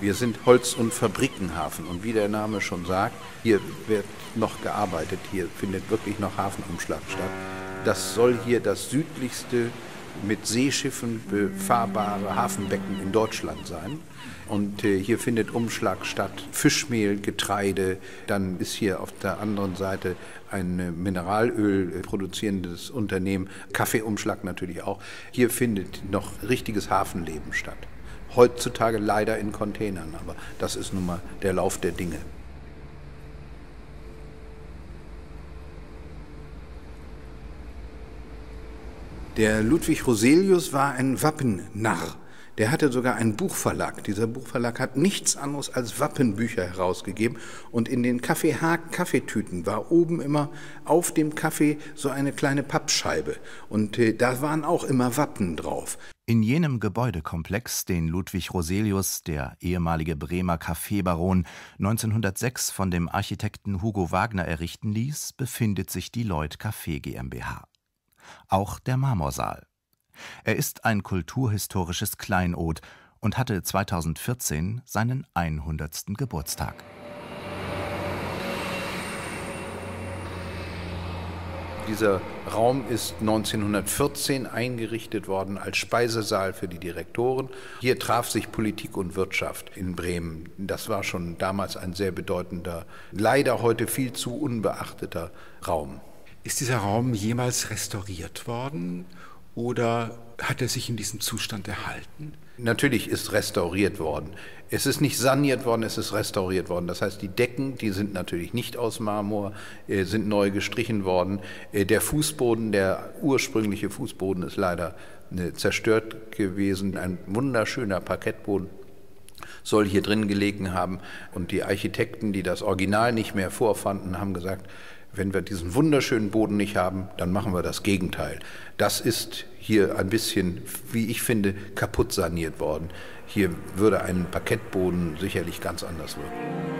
Wir sind Holz- und Fabrikenhafen und wie der Name schon sagt, hier wird noch gearbeitet, hier findet wirklich noch Hafenumschlag statt. Das soll hier das südlichste mit Seeschiffen befahrbare Hafenbecken in Deutschland sein. Und äh, hier findet Umschlag statt, Fischmehl, Getreide. Dann ist hier auf der anderen Seite ein äh, Mineralöl produzierendes Unternehmen, Kaffeeumschlag natürlich auch. Hier findet noch richtiges Hafenleben statt. Heutzutage leider in Containern, aber das ist nun mal der Lauf der Dinge. Der Ludwig Roselius war ein Wappennarr. Der hatte sogar einen Buchverlag. Dieser Buchverlag hat nichts anderes als Wappenbücher herausgegeben. Und in den Kaffeehaken Kaffeetüten war oben immer auf dem Kaffee so eine kleine Pappscheibe. Und äh, da waren auch immer Wappen drauf. In jenem Gebäudekomplex, den Ludwig Roselius, der ehemalige Bremer Kaffeebaron, 1906 von dem Architekten Hugo Wagner errichten ließ, befindet sich die Lloyd Café GmbH. Auch der Marmorsaal. Er ist ein kulturhistorisches Kleinod und hatte 2014 seinen 100. Geburtstag. Dieser Raum ist 1914 eingerichtet worden als Speisesaal für die Direktoren. Hier traf sich Politik und Wirtschaft in Bremen. Das war schon damals ein sehr bedeutender, leider heute viel zu unbeachteter Raum. Ist dieser Raum jemals restauriert worden oder hat er sich in diesem Zustand erhalten? Natürlich ist restauriert worden. Es ist nicht saniert worden, es ist restauriert worden. Das heißt, die Decken, die sind natürlich nicht aus Marmor, äh, sind neu gestrichen worden. Äh, der Fußboden, der ursprüngliche Fußboden ist leider äh, zerstört gewesen. Ein wunderschöner Parkettboden soll hier drin gelegen haben. Und die Architekten, die das Original nicht mehr vorfanden, haben gesagt, wenn wir diesen wunderschönen Boden nicht haben, dann machen wir das Gegenteil. Das ist hier ein bisschen, wie ich finde, kaputt saniert worden. Hier würde ein Parkettboden sicherlich ganz anders wirken.